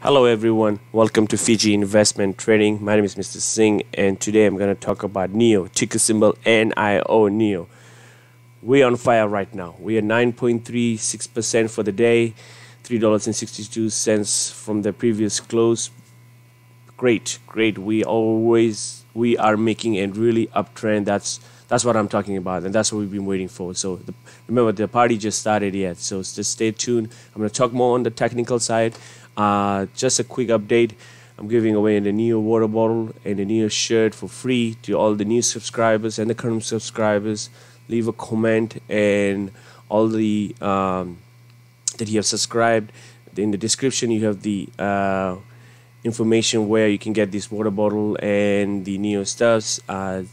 Hello everyone, welcome to Fiji Investment Trading. My name is Mr. Singh and today I'm going to talk about NIO, ticker symbol NIO NIO. We're on fire right now. We are 9.36% for the day, $3.62 from the previous close. Great, great. We always we are making a really uptrend. That's that's what I'm talking about, and that's what we've been waiting for. So the, remember, the party just started yet. So just stay tuned. I'm going to talk more on the technical side. Uh, just a quick update. I'm giving away the NIO water bottle and the NIO shirt for free to all the new subscribers and the current subscribers. Leave a comment and all the um, that you have subscribed. In the description, you have the uh, information where you can get this water bottle and the NIO stuffs. Uh,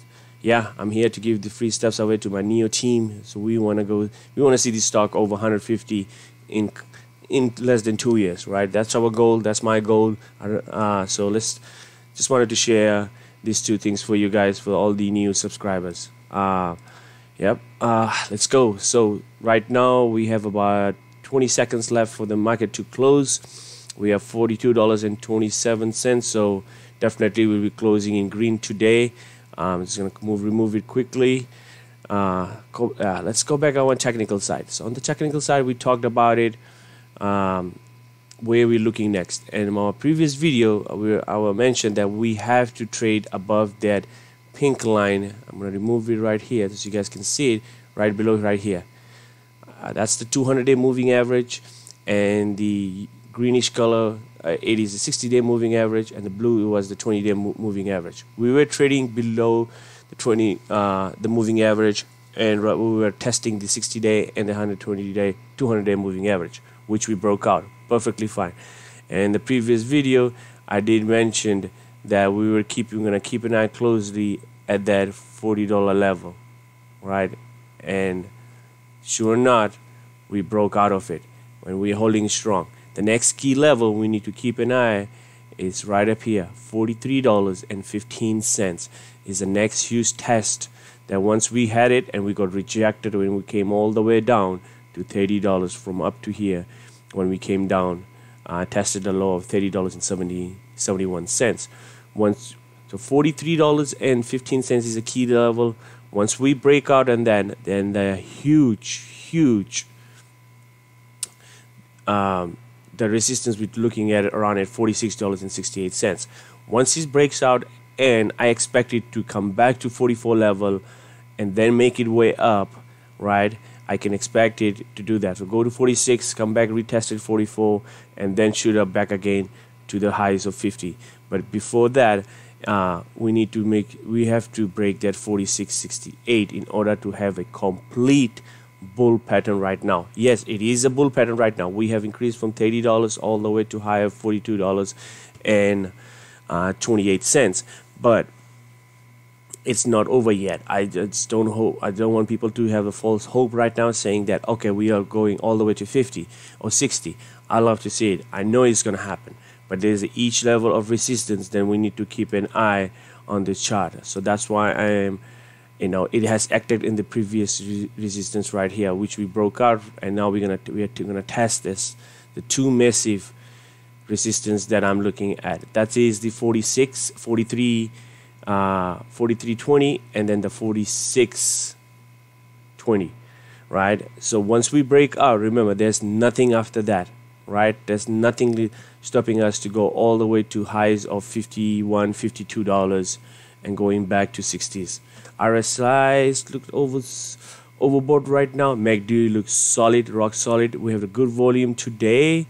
yeah, I'm here to give the free stuffs away to my NIO team. So we want to go. We want to see this stock over 150 in in less than two years, right? That's our goal. That's my goal. Uh, so let's just wanted to share these two things for you guys for all the new subscribers. Uh, yep. Uh, let's go. So right now we have about 20 seconds left for the market to close. We have $42.27. So definitely we'll be closing in green today. I'm just gonna move remove it quickly. Uh, go, uh, let's go back on technical side. So on the technical side, we talked about it um, where we're looking next. And in our previous video, we, I will mention that we have to trade above that pink line. I'm going to remove it right here so you guys can see it right below right here. Uh, that's the 200 day moving average and the greenish color uh, it is the 60 day moving average and the blue was the 20 day mo moving average we were trading below the 20 uh, the moving average and we were testing the 60 day and the 120 day 200 day moving average which we broke out perfectly fine. And the previous video, I did mention that we were keeping gonna keep an eye closely at that $40 level, right? And sure not, we broke out of it when we're holding strong. The next key level we need to keep an eye is right up here $43.15 is the next huge test that once we had it and we got rejected when we came all the way down to $30 from up to here when we came down uh, tested the low of $30.71 once so $43.15 is a key level. Once we break out and then then the huge huge um, the resistance we're looking at around at $46.68 once this breaks out and I expect it to come back to 44 level and then make it way up right I can expect it to do that. So go to 46, come back, retest it 44, and then shoot up back again to the highs of 50. But before that, uh, we need to make we have to break that 46.68 in order to have a complete bull pattern right now. Yes, it is a bull pattern right now. We have increased from $30 all the way to higher of $42 and uh, 28 cents. But it's not over yet. I just don't hope. I don't want people to have a false hope right now, saying that okay, we are going all the way to 50 or 60. I love to see it. I know it's gonna happen, but there's each level of resistance. Then we need to keep an eye on the chart. So that's why I am. You know, it has acted in the previous re resistance right here, which we broke out, and now we're gonna we're gonna test this. The two massive resistance that I'm looking at. That is the 46, 43 uh, 4320 and then the 4620 right? So once we break out remember there's nothing after that right? There's nothing stopping us to go all the way to highs of 51 52 dollars and going back to 60s RSI's look over overboard right now. MACD looks solid rock solid. We have a good volume today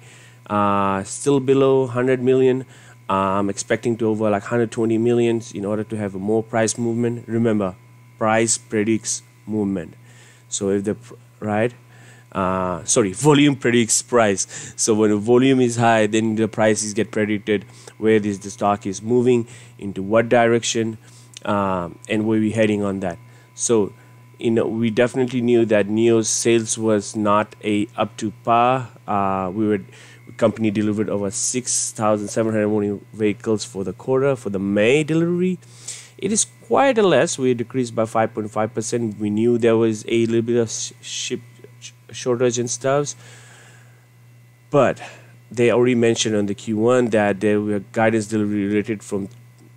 uh, still below 100 million I'm expecting to over like 120 millions in order to have a more price movement. Remember, price predicts movement. So if the right, uh, sorry, volume predicts price. So when the volume is high, then the prices get predicted where this the stock is moving into what direction, um, and where we're heading on that. So you know we definitely knew that NIO's sales was not a up to par. Uh, we were company delivered over 6,700 vehicles for the quarter for the May delivery. It is quite a less. We decreased by 5.5%. We knew there was a little bit of ship shortage and stuff, but they already mentioned on the Q1 that there were guidance delivery rated from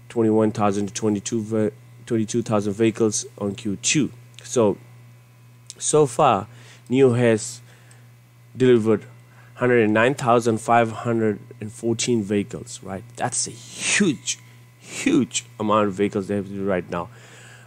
21,000 to 22 22,000 vehicles on Q2. So so far, NIO has delivered 109,514 vehicles. Right, that's a huge, huge amount of vehicles they have to do right now.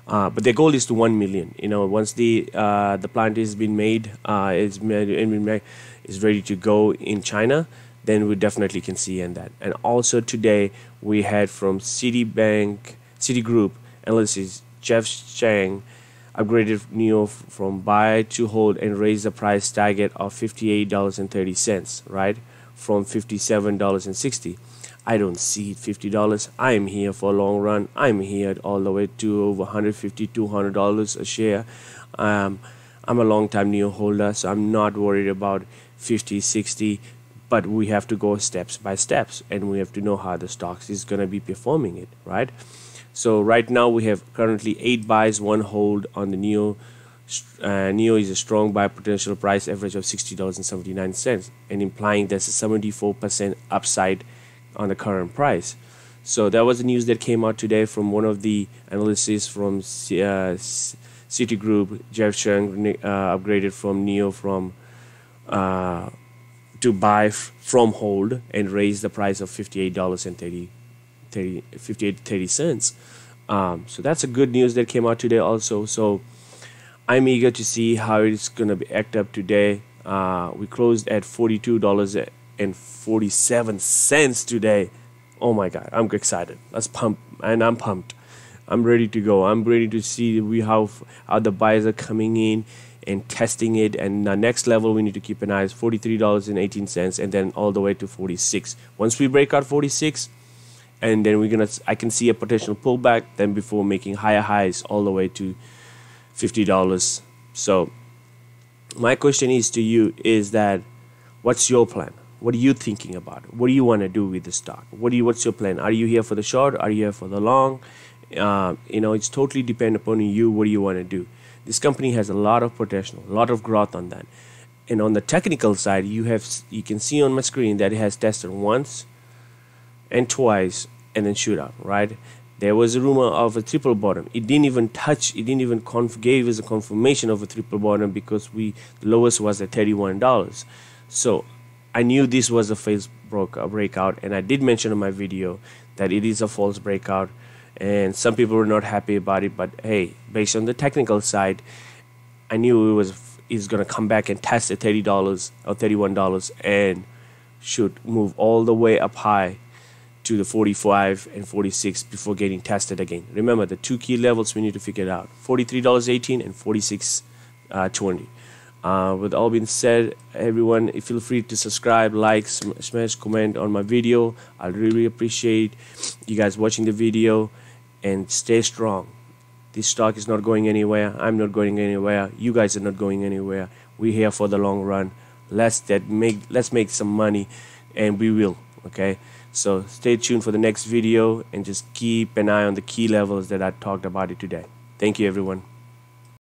Uh, but their goal is to 1 million. You know, once the uh, the plant has been made, uh, it's made, is ready to go in China, then we definitely can see in that. And also today we had from Citibank, Citigroup analysis, Jeff Chung upgraded NIO from buy to hold and raised the price target of $58.30, right? From $57.60. I don't see $50. I am here for a long run. I'm here all the way to over $150, $200 a share. Um, I'm a long time NIO holder, so I'm not worried about 50, 60, but we have to go steps by steps and we have to know how the stocks is going to be performing it, right? So right now we have currently eight buys, one hold on the NIO. Uh, NIO is a strong buy potential price average of $60.79 and implying there's a 74% upside on the current price. So that was the news that came out today from one of the analysts from uh, Citigroup, Jeff Chung, uh, upgraded from NIO from uh, to buy from hold and raise the price of $58.30 30, 58 30 cents. Um, so that's a good news that came out today also. So I'm eager to see how it's gonna be act up today. Uh, we closed at forty-two dollars and forty-seven cents today. Oh my God, I'm excited. Let's pump, and I'm pumped. I'm ready to go. I'm ready to see we how how the buyers are coming in and testing it. And the next level we need to keep an eye is forty-three dollars and eighteen cents, and then all the way to forty-six. Once we break out forty-six and then we're gonna I can see a potential pullback then before making higher highs all the way to fifty dollars. So my question is to you is that what's your plan? What are you thinking about? What do you want to do with the stock? What do you what's your plan? Are you here for the short? Are you here for the long? Uh, you know, it's totally dependent upon you. What do you want to do? This company has a lot of potential, a lot of growth on that. And on the technical side, you have you can see on my screen that it has tested once, and twice and then shoot up, right? There was a rumor of a triple bottom. It didn't even touch. It didn't even conf- gave us a confirmation of a triple bottom because we the lowest was at thirty one dollars. So I knew this was a false broke, a breakout, and I did mention in my video that it is a false breakout, and some people were not happy about it. But hey, based on the technical side, I knew it was is gonna come back and test at thirty dollars or thirty one dollars and should move all the way up high to the 45 and 46 before getting tested again. Remember the two key levels we need to figure out $43.18 and 46.20. Uh, uh, with all being said, everyone, feel free to subscribe, like, smash, comment on my video. I really appreciate you guys watching the video and stay strong. This stock is not going anywhere. I'm not going anywhere. You guys are not going anywhere. We're here for the long run. Let's that make let's make some money, and we will. Okay. So stay tuned for the next video and just keep an eye on the key levels that I talked about it today. Thank you everyone.